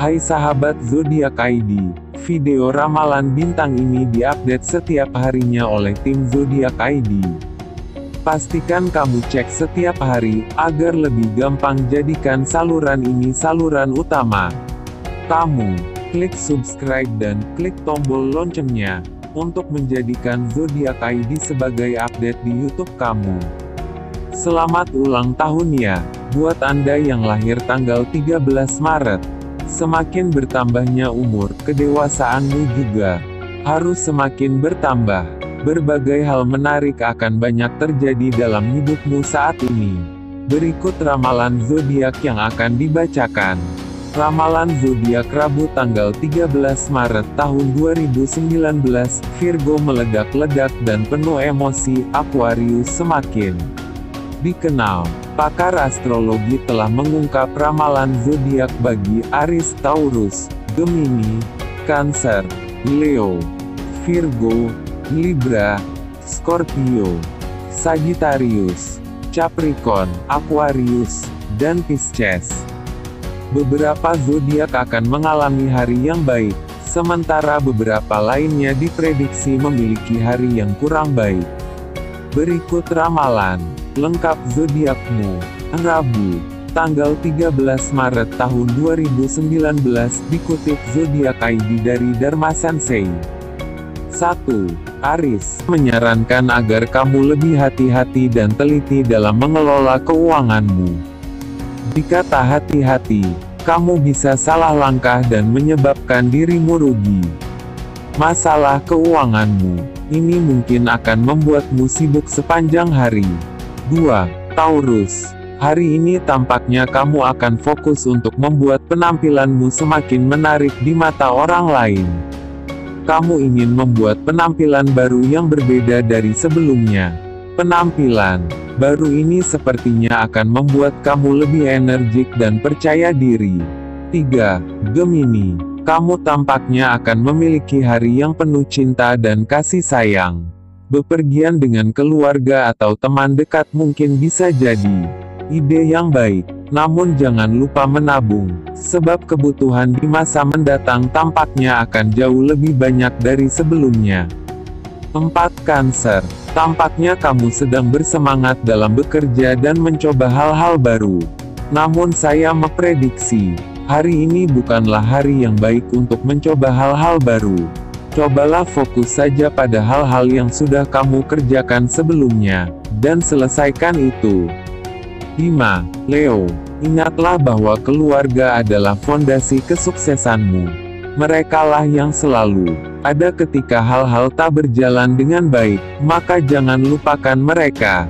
Hai sahabat zodiak ID, video ramalan bintang ini diupdate setiap harinya oleh tim zodiak ID. Pastikan kamu cek setiap hari, agar lebih gampang jadikan saluran ini saluran utama. Kamu, klik subscribe dan klik tombol loncengnya, untuk menjadikan zodiak ID sebagai update di YouTube kamu. Selamat ulang tahun ya, buat Anda yang lahir tanggal 13 Maret. Semakin bertambahnya umur, kedewasaanmu juga harus semakin bertambah. Berbagai hal menarik akan banyak terjadi dalam hidupmu saat ini. Berikut ramalan zodiak yang akan dibacakan. Ramalan zodiak Rabu tanggal 13 Maret tahun 2019, Virgo meledak-ledak dan penuh emosi, Aquarius semakin dikenal. Pakar astrologi telah mengungkap ramalan zodiak bagi Aries Taurus, Gemini, Cancer, Leo, Virgo, Libra, Scorpio, Sagittarius, Capricorn, Aquarius, dan Pisces. Beberapa zodiak akan mengalami hari yang baik, sementara beberapa lainnya diprediksi memiliki hari yang kurang baik. Berikut ramalan lengkap zodiakmu. Rabu, tanggal 13 Maret tahun 2019 dikutip zodiak ID dari Dharma Sensei. 1. Aris menyarankan agar kamu lebih hati-hati dan teliti dalam mengelola keuanganmu. Jika tak hati-hati, kamu bisa salah langkah dan menyebabkan dirimu rugi. Masalah keuanganmu ini mungkin akan membuatmu sibuk sepanjang hari. 2. Taurus. Hari ini tampaknya kamu akan fokus untuk membuat penampilanmu semakin menarik di mata orang lain. Kamu ingin membuat penampilan baru yang berbeda dari sebelumnya. Penampilan baru ini sepertinya akan membuat kamu lebih energik dan percaya diri. 3. Gemini. Kamu tampaknya akan memiliki hari yang penuh cinta dan kasih sayang. Bepergian dengan keluarga atau teman dekat mungkin bisa jadi ide yang baik. Namun jangan lupa menabung, sebab kebutuhan di masa mendatang tampaknya akan jauh lebih banyak dari sebelumnya. 4. Cancer. Tampaknya kamu sedang bersemangat dalam bekerja dan mencoba hal-hal baru. Namun saya memprediksi, hari ini bukanlah hari yang baik untuk mencoba hal-hal baru. Cobalah fokus saja pada hal-hal yang sudah kamu kerjakan sebelumnya, dan selesaikan itu. 5. Leo, ingatlah bahwa keluarga adalah fondasi kesuksesanmu. Merekalah yang selalu ada ketika hal-hal tak berjalan dengan baik, maka jangan lupakan mereka.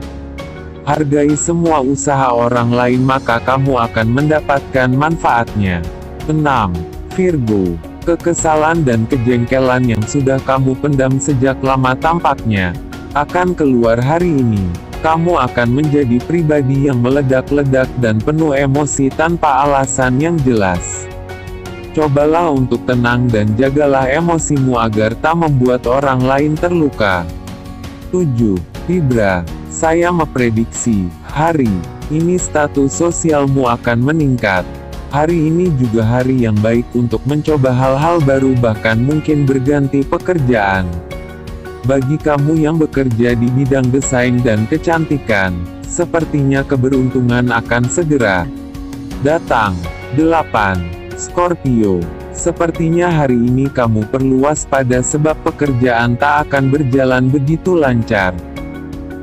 Hargai semua usaha orang lain maka kamu akan mendapatkan manfaatnya. 6. Virgo Kekesalan dan kejengkelan yang sudah kamu pendam sejak lama tampaknya akan keluar hari ini. Kamu akan menjadi pribadi yang meledak-ledak dan penuh emosi tanpa alasan yang jelas. Cobalah untuk tenang dan jagalah emosimu agar tak membuat orang lain terluka. 7. Libra, saya memprediksi, hari ini status sosialmu akan meningkat. Hari ini juga hari yang baik untuk mencoba hal-hal baru bahkan mungkin berganti pekerjaan. Bagi kamu yang bekerja di bidang desain dan kecantikan, sepertinya keberuntungan akan segera datang. 8. Scorpio Sepertinya hari ini kamu perlu waspada sebab pekerjaan tak akan berjalan begitu lancar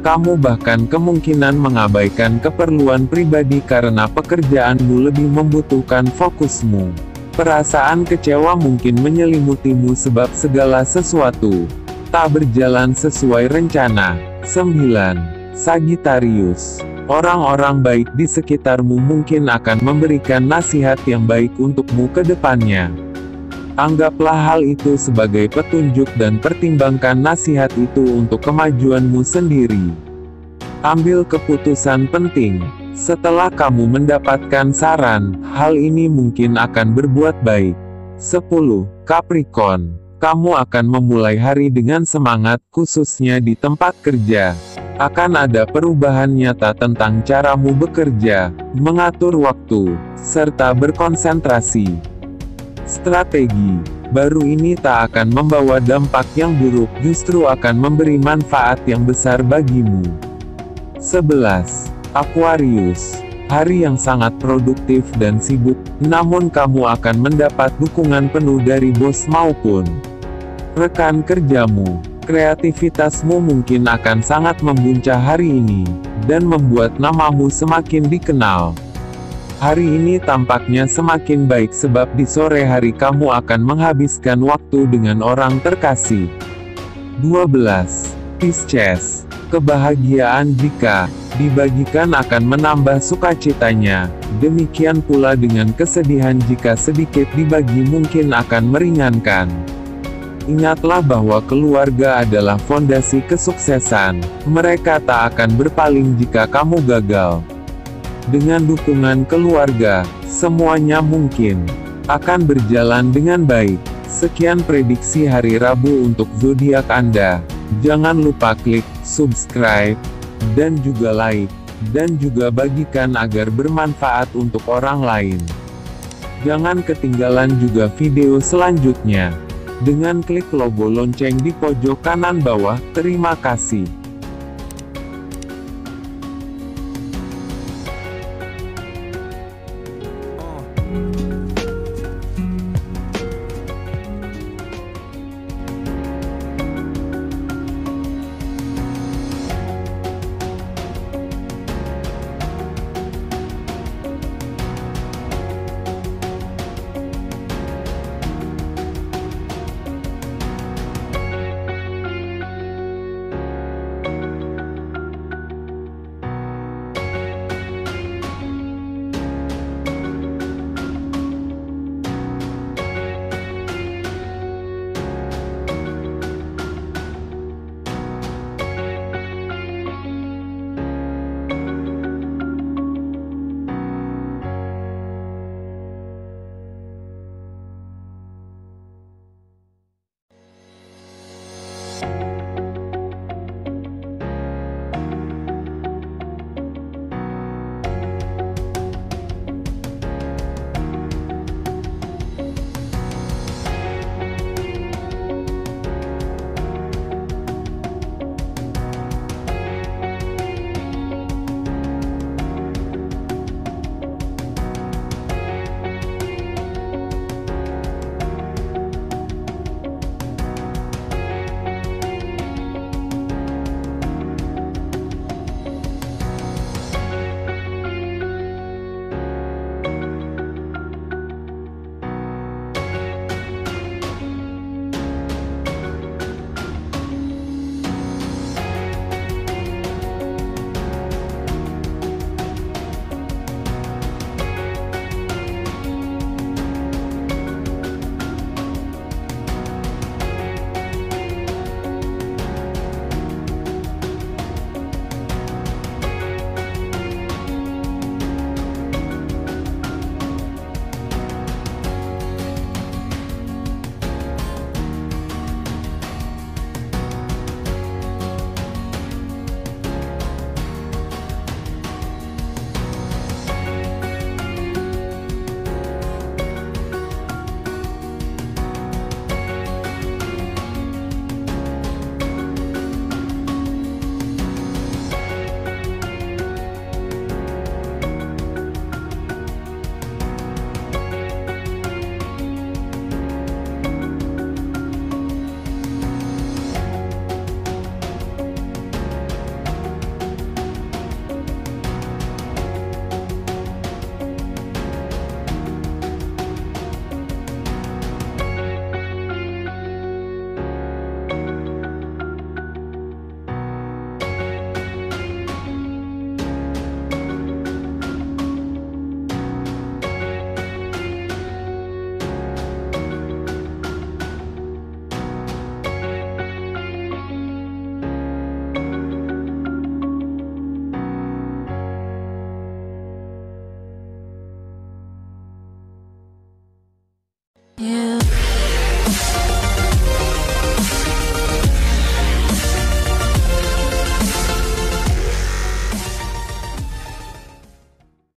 kamu bahkan kemungkinan mengabaikan keperluan pribadi karena pekerjaanmu lebih membutuhkan fokusmu. Perasaan kecewa mungkin menyelimutimu sebab segala sesuatu tak berjalan sesuai rencana. 9. Sagittarius Orang-orang baik di sekitarmu mungkin akan memberikan nasihat yang baik untukmu ke depannya. Anggaplah hal itu sebagai petunjuk dan pertimbangkan nasihat itu untuk kemajuanmu sendiri. Ambil keputusan penting. Setelah kamu mendapatkan saran, hal ini mungkin akan berbuat baik. 10. Capricorn Kamu akan memulai hari dengan semangat, khususnya di tempat kerja. Akan ada perubahan nyata tentang caramu bekerja, mengatur waktu, serta berkonsentrasi. Strategi baru ini tak akan membawa dampak yang buruk, justru akan memberi manfaat yang besar bagimu. 11. Aquarius hari yang sangat produktif dan sibuk, namun kamu akan mendapat dukungan penuh dari bos maupun rekan kerjamu. Kreativitasmu mungkin akan sangat membuncah hari ini, dan membuat namamu semakin dikenal. Hari ini tampaknya semakin baik sebab di sore hari kamu akan menghabiskan waktu dengan orang terkasih. 12. Pisces Kebahagiaan jika dibagikan akan menambah sukacitanya. Demikian pula dengan kesedihan jika sedikit dibagi mungkin akan meringankan. Ingatlah bahwa keluarga adalah fondasi kesuksesan. Mereka tak akan berpaling jika kamu gagal. Dengan dukungan keluarga, semuanya mungkin akan berjalan dengan baik. Sekian prediksi hari Rabu untuk zodiak Anda. Jangan lupa klik subscribe, dan juga like, dan juga bagikan agar bermanfaat untuk orang lain. Jangan ketinggalan juga video selanjutnya. Dengan klik logo lonceng di pojok kanan bawah, terima kasih.